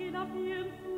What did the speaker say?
Et la bienfaisance